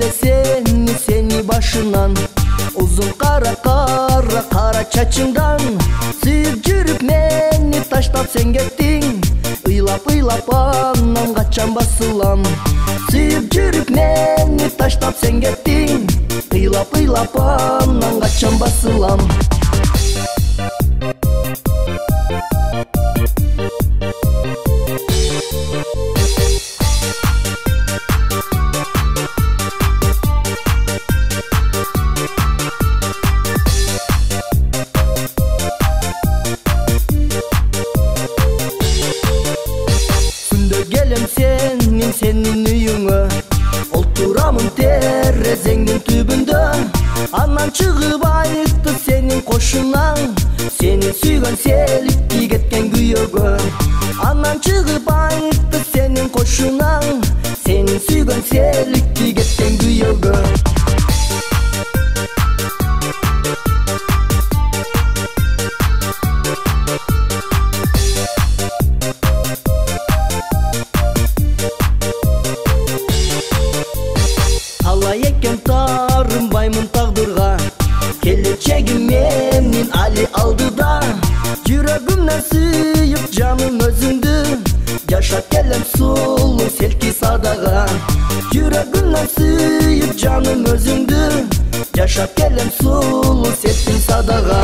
laisser башынан узун кара кара кара чачыңдан сүйүп жүрүп мени таштап сен кеттиң ыйлап ыйлап анан качан басылам сүйүп жүрүп мени таштап сен кеттиң ыйлап ыйлап анан качан басылам сенин сенин үйүңө олтурамын терезеңдин түбүндө анан чыгып айыкты сенин кошунаң сени сүйгөн селикти кеткен күйөөгө анан чыгып айыкты таарынбаймын тагдырга келечегим менин али алдыда жүрөгүмдөн сүйүп жаным өзүңдү жашап келем сулуу селки садага жүрөгүмдөн сүйүп жаным өзүңдү жашап келем сулуу селкин садага